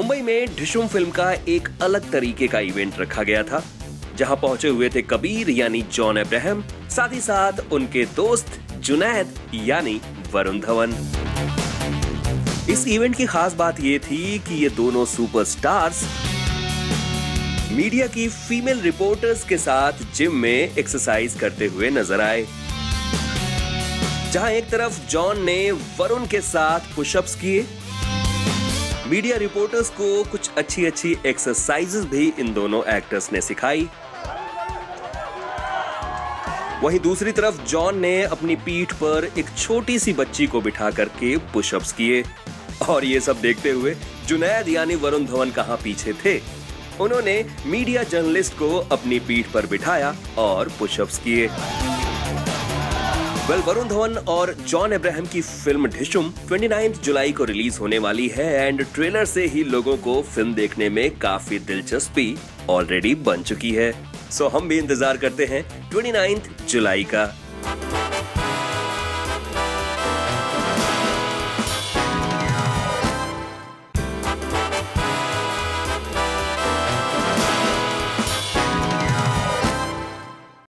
मुंबई में ढिशुम फ़िल्म का एक अलग तरीके का इवेंट रखा गया था, जहाँ पहुँचे हुए थे कबीर यानी जॉन अब्राहम, साथ ही साथ उनके दोस्त जुनैद यानी वरुण धवन। इस इवेंट की खास बात यह थी कि ये दोनों सुपरस्टार्स मीडिया की फीमेल रिपोर्टर्स के साथ जिम में एक्सरसाइज करते हुए नज़र आए, जहाँ एक तरफ़ जॉन ने वरुण के साथ पुशअप्स किए मीडिया रिपोर्टर्स को कुछ अच्छी अच्छी एक्सरसाइजेस भी इन दोनों एक्टर्स ने सिखाई। वहीं दूसरी तरफ़ जॉन ने अपनी पीठ पर एक छोटी सी बच्ची को बिठा करके पुशअप्स किए। और ये सब देखते हुए जुनैद यानी वरुण धवन कहाँ पीछे थे? उन्होंने मीडिया जर्नलिस्ट को अपनी पीठ पर बिठाया और पुशअप्स किए। वेल वरुण धवन और जॉन एब्राहम की फ़िल्म ढिशुम 29 जुलाई को रिलीज़ होने वाली है एंड ट्रेलर से ही लोगों को फ़िल्म देखने में काफ़ी दिलचस्पी ऑलरेडी बन चुकी है। सो so, हम भी इंतज़ार करते हैं 29 जुलाई का।